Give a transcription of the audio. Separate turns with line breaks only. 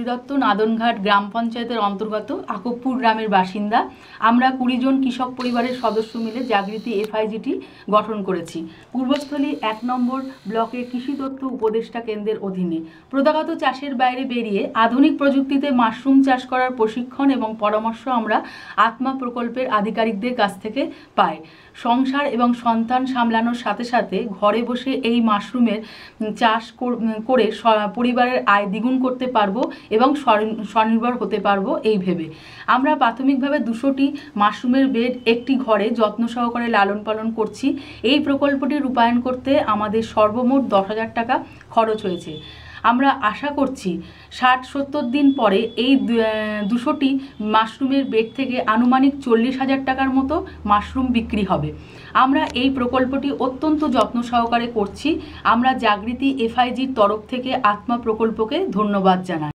দত্ত নাদনঘাট গ্রাম পঞ্চায়েতের অন্তর্গত আকবপুর গ্রামের বাসিন্দা। আমরা কুড়ি জন কৃষক পরিবারের সদস্য মিলে জাগৃতি এফআইজিটি গঠন করেছি। পূর্বস্থলী এক নম্বর ব্লকের কৃষি তথ্য উপদেষ্টা কেন্দ্রের অধীনে। প্রথাগত চাষের বাইরে বেরিয়ে আধুনিক প্রযুক্তিতে মাশরুম চাষ করার প্রশিক্ষণ এবং পরামর্শ আমরা আত্মা প্রকল্পের আধিকারিকদের কাছ থেকে পাই। সংসার এবং সন্তান সামলানোর সাথে সাথে ঘরে বসে এই মাশরুমের চাষ কর- পরিবারের আয় দ্বিগুণ করতে পারব এবং স্বনির্ভর- হতে পারব এই ভেবে। আমরা প্রাথমিকভাবে দুশোটি মাশরুমের বেড, একটি ঘরে যত্ন সহকারে লালন পালন করছি। এই প্রকল্পটি রূপায়ণ করতে আমাদের সর্বমোট দশ হাজার টাকা খরচ হয়েছে। আমরা আশা করছি ষাট সত্তর দিন পরে এই দুশোটি মাশরুমের বেড থেকে আনুমানিক চল্লিশ হাজার টাকার মতো মাশরুম বিক্রি হবে। আমরা এই প্রকল্পটি অত্যন্ত যত্ন সহকারে করছি। আমরা জাগৃতি এফআইজির তরফ থেকে আত্মা প্রকল্পকে ধন্যবাদ জানাই।